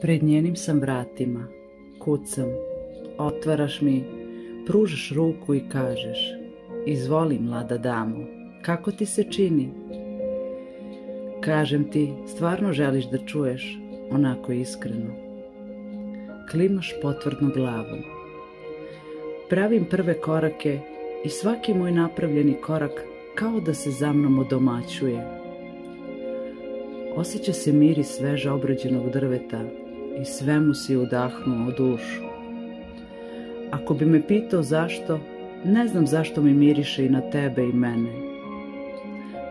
Pred njenim sam vratima, kucam, otvaraš mi, pružaš ruku i kažeš Izvoli, mlada damo, kako ti se čini? Kažem ti, stvarno želiš da čuješ, onako iskreno. Klimaš potvrdno glavom. Pravim prve korake i svaki moj napravljeni korak kao da se za mnom odomaćuje. Osjeća se miris sveža obrađenog drveta i sve mu si udahnuo dušu. Ako bi me pitao zašto, ne znam zašto mi miriše i na tebe i mene.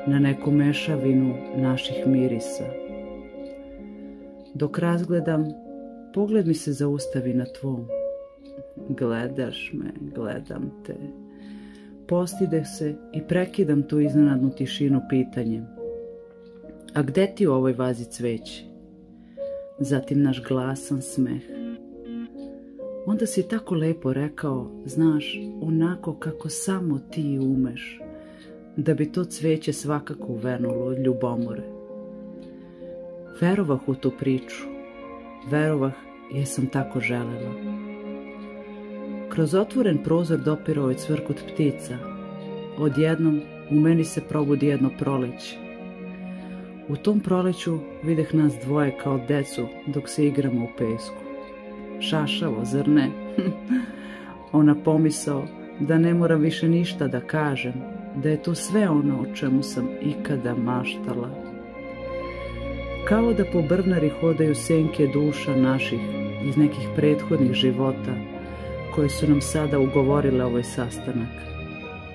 Na neku mešavinu naših mirisa. Dok razgledam, pogled mi se zaustavi na tvom. Gledaš me, gledam te. Postide se i prekidam tu iznenadnu tišinu pitanjem. A gde ti u ovoj vazi cveće? Zatim naš glasan smeh. Onda si tako lepo rekao, znaš, onako kako samo ti umeš, da bi to cveće svakako uvenulo od ljubomore. Verovah u tu priču, verovah jer sam tako želela. Kroz otvoren prozor dopirao je cvrkut ptica. Odjednom u meni se probudi jedno proleće. U tom proleću videh nas dvoje kao decu dok se igramo u pesku. Šašavo, zar ne? Ona pomisao da ne moram više ništa da kažem, da je to sve ono o čemu sam ikada maštala. Kao da po brvnari hodaju senke duša naših iz nekih prethodnih života, koje su nam sada ugovorile ovaj sastanak.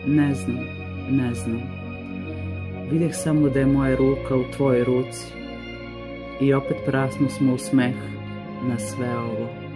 Ne znam, ne znam. Videh samo da je moja ruka u tvojoj ruci i opet prasnu smo u smeh na sve ovo.